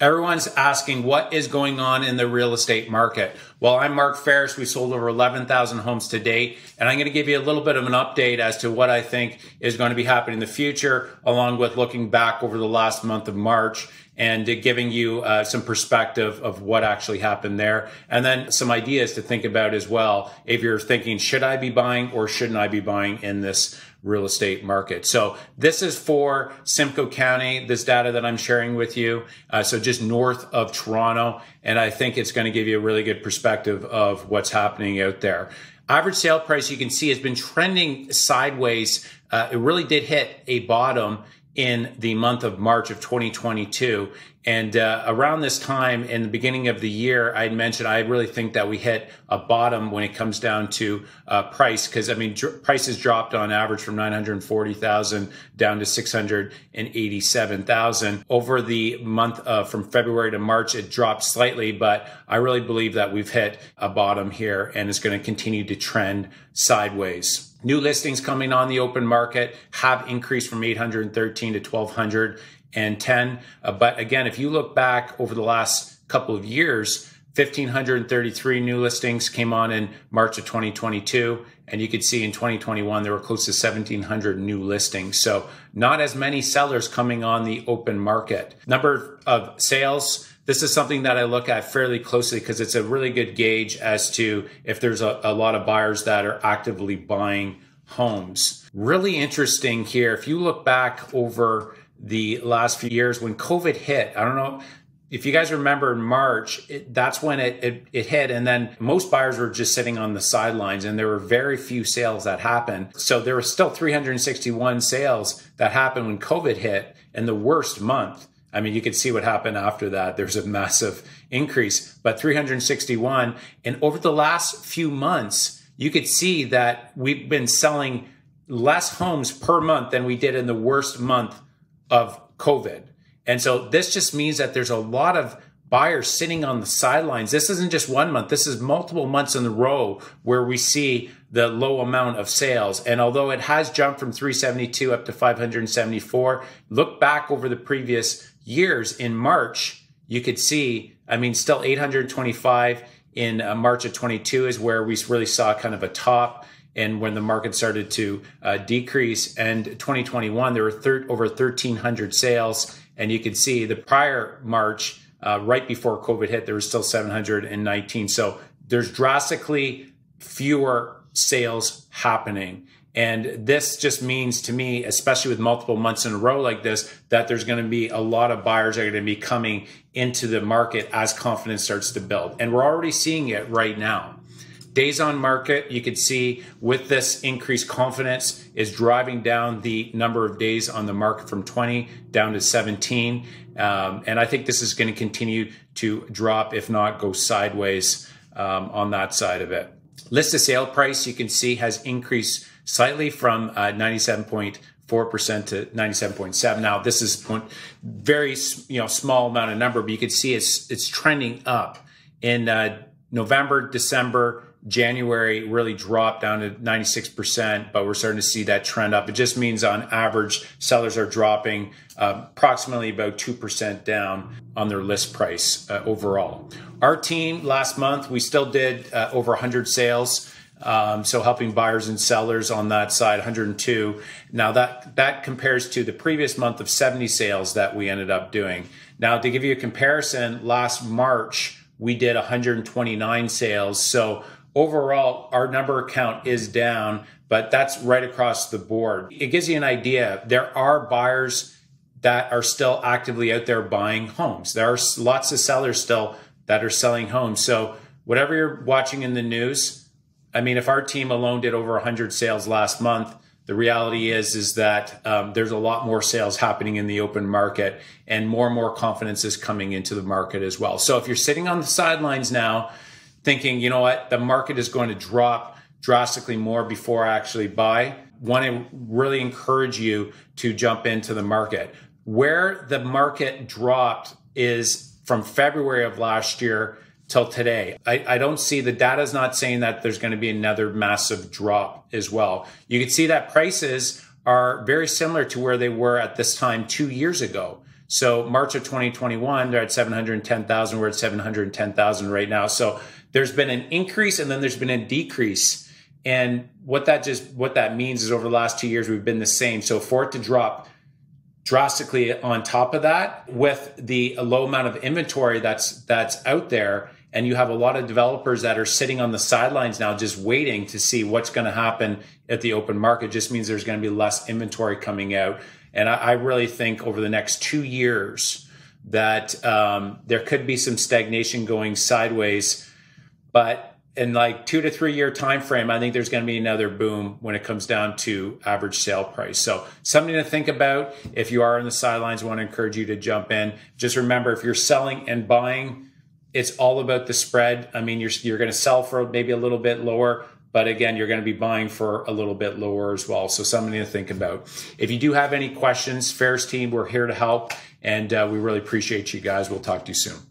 Everyone's asking what is going on in the real estate market. Well, I'm Mark Faris. We sold over 11,000 homes to date, and I'm going to give you a little bit of an update as to what I think is going to be happening in the future, along with looking back over the last month of March and giving you uh, some perspective of what actually happened there, and then some ideas to think about as well. If you're thinking, should I be buying or shouldn't I be buying in this real estate market. So this is for Simcoe County, this data that I'm sharing with you. Uh, so just north of Toronto. And I think it's going to give you a really good perspective of what's happening out there. Average sale price you can see has been trending sideways. Uh, it really did hit a bottom in the month of March of 2022. And uh, around this time, in the beginning of the year, I mentioned I really think that we hit a bottom when it comes down to uh, price, because I mean dr- prices dropped on average from 940,000 down to 687,000 over the month uh, from February to March. It dropped slightly, but I really believe that we've hit a bottom here, and it's going to continue to trend sideways. New listings coming on the open market have increased from 813 to 1210. Uh, but again, if you look back over the last couple of years, 1,533 new listings came on in March of 2022. And you could see in 2021, there were close to 1,700 new listings. So not as many sellers coming on the open market. Number of sales, this is something that I look at fairly closely because it's a really good gauge as to if there's a, a lot of buyers that are actively buying homes. Really interesting here. If you look back over the last few years when COVID hit, I don't know if you guys remember in March, it, that's when it, it, it hit. And then most buyers were just sitting on the sidelines and there were very few sales that happened. So there were still 361 sales that happened when COVID hit in the worst month. I mean, you could see what happened after that. There's a massive increase, but 361. And over the last few months, you could see that we've been selling less homes per month than we did in the worst month of COVID. And so this just means that there's a lot of buyers sitting on the sidelines. This isn't just one month. This is multiple months in a row where we see the low amount of sales. And although it has jumped from 372 up to 574, look back over the previous years in March, you could see, I mean, still 825 in uh, March of 22 is where we really saw kind of a top and when the market started to uh, decrease. And 2021, there were thir- over 1,300 sales. And you can see the prior March, uh, right before COVID hit, there was still 719. So there's drastically fewer sales happening. And this just means to me, especially with multiple months in a row like this, that there's going to be a lot of buyers that are going to be coming into the market as confidence starts to build. And we're already seeing it right now. Days on market, you can see with this increased confidence is driving down the number of days on the market from 20 down to 17. Um, and I think this is going to continue to drop, if not go sideways um, on that side of it. List of sale price, you can see, has increased slightly from uh, 97.4% to 97.7. Now, this is a very you know small amount of number, but you can see it's it's trending up. In uh, November, December, January really dropped down to 96%, but we're starting to see that trend up. It just means on average, sellers are dropping uh, approximately about 2% down on their list price uh, overall. Our team last month, we still did uh, over 100 sales. Um, so helping buyers and sellers on that side, 102. Now that that compares to the previous month of 70 sales that we ended up doing. Now to give you a comparison, last March we did 129 sales. So overall, our number count is down, but that's right across the board. It gives you an idea. There are buyers that are still actively out there buying homes. There are lots of sellers still that are selling homes. So whatever you're watching in the news I mean, if our team alone did over 100 sales last month, the reality is is that um, there's a lot more sales happening in the open market, and more and more confidence is coming into the market as well. So if you're sitting on the sidelines now, thinking, you know what, the market is going to drop drastically more before I actually buy, want to really encourage you to jump into the market. Where the market dropped is from February of last year till today. I, I don't see the data is not saying that there's going to be another massive drop as well. You can see that prices are very similar to where they were at this time two years ago. So March of 2021, they're at 710,000. We're at 710,000 right now. So there's been an increase and then there's been a decrease. And what that just what that means is over the last two years we've been the same. So for it to drop drastically on top of that with the low amount of inventory that's that's out there and you have a lot of developers that are sitting on the sidelines now just waiting to see what's going to happen at the open market just means there's going to be less inventory coming out and I, I really think over the next two years that um, there could be some stagnation going sideways. But in like two to three year time frame, I think there's going to be another boom when it comes down to average sale price. So something to think about. If you are on the sidelines, I want to encourage you to jump in. Just remember, if you're selling and buying, it's all about the spread. I mean, you're you're going to sell for maybe a little bit lower, but again, you're going to be buying for a little bit lower as well. So something to think about. If you do have any questions, Faris team, we're here to help. And uh, we really appreciate you guys. We'll talk to you soon.